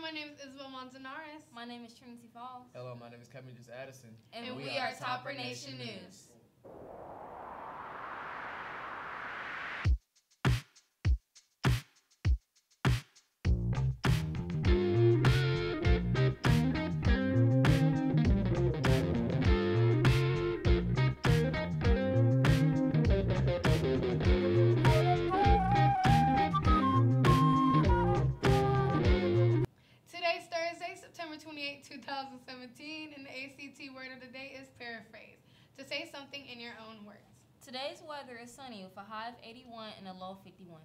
my name is Isabelle Manzanares. My name is Trinity Falls. Hello, my name is Kevin Just Addison. And, And we, we are are Topper Topper Nation Nation News. 28, 2017, and the ACT word of the day is paraphrase. To say something in your own words. Today's weather is sunny with a high of 81 and a low of 51.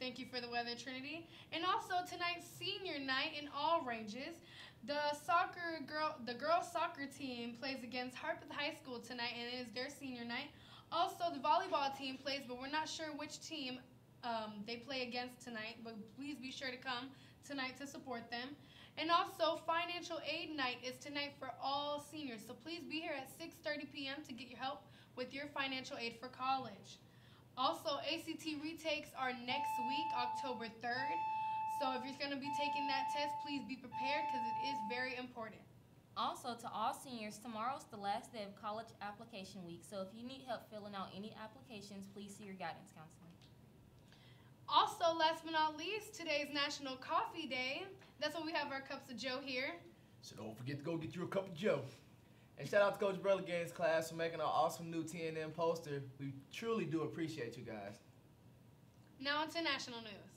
Thank you for the weather, Trinity. And also tonight's senior night in all ranges. The soccer girl, the girls soccer team plays against Harpeth High School tonight, and it is their senior night. Also, the volleyball team plays, but we're not sure which team um, they play against tonight. But please be sure to come tonight to support them. And also, financial aid night is tonight for all seniors. So please be here at 6:30 p.m. to get your help with your financial aid for college. Also, ACT retakes are next week, October 3rd. So if you're going to be taking that test, please be prepared because it is very important. Also, to all seniors, tomorrow's the last day of college application week. So if you need help filling out any applications, please see your guidance counselor. Also, last but not least, today's National Coffee Day. That's why we have our cups of Joe here. So don't forget to go get you a cup of Joe. And shout out to Coach Burligane's class for making our awesome new TNN poster. We truly do appreciate you guys. Now into national news.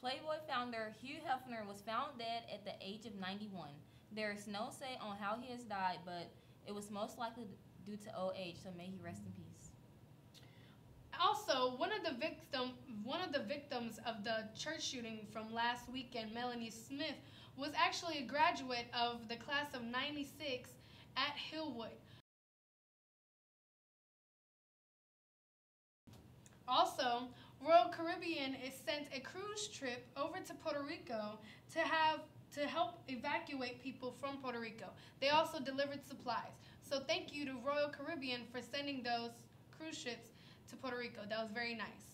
Playboy founder Hugh Hefner was found dead at the age of 91. There is no say on how he has died, but it was most likely due to old age, so may he rest in peace. Also, one of the victim, one of the victims of the church shooting from last weekend, Melanie Smith, was actually a graduate of the class of '96 at Hillwood. Also, Royal Caribbean is sent a cruise trip over to Puerto Rico to have to help evacuate people from Puerto Rico. They also delivered supplies. So thank you to Royal Caribbean for sending those cruise ships to Puerto Rico. That was very nice.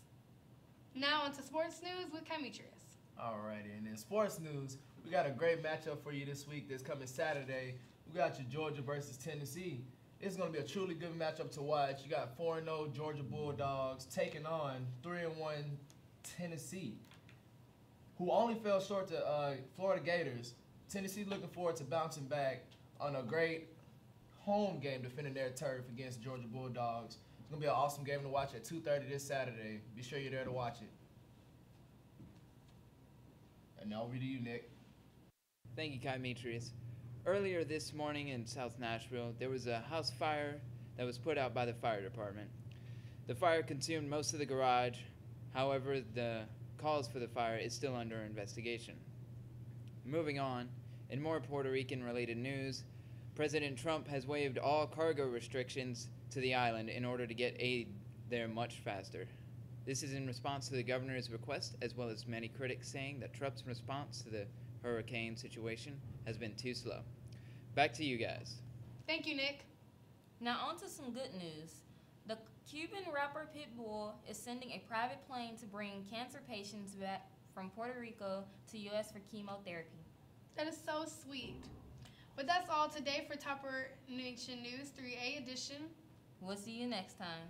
Now on to sports news with Cymitrius. Alrighty, and in sports news, we got a great matchup for you this week. This coming Saturday, we got your Georgia versus Tennessee. It's going to be a truly good matchup to watch. You got 4 0 Georgia Bulldogs taking on 3 1 Tennessee, who only fell short to uh, Florida Gators. Tennessee looking forward to bouncing back on a great home game defending their turf against Georgia Bulldogs. It's to be an awesome game to watch at 2.30 this Saturday. Be sure you're there to watch it. And now over to you, Nick. Thank you, Cymitrius. Earlier this morning in South Nashville, there was a house fire that was put out by the fire department. The fire consumed most of the garage. However, the cause for the fire is still under investigation. Moving on, in more Puerto Rican related news, President Trump has waived all cargo restrictions to the island in order to get aid there much faster. This is in response to the governor's request, as well as many critics saying that Trump's response to the hurricane situation has been too slow. Back to you guys. Thank you, Nick. Now, on to some good news. The Cuban rapper Pitbull is sending a private plane to bring cancer patients back from Puerto Rico to U.S. for chemotherapy. That is so sweet. But that's all today for Topper Nation News 3A edition. We'll see you next time.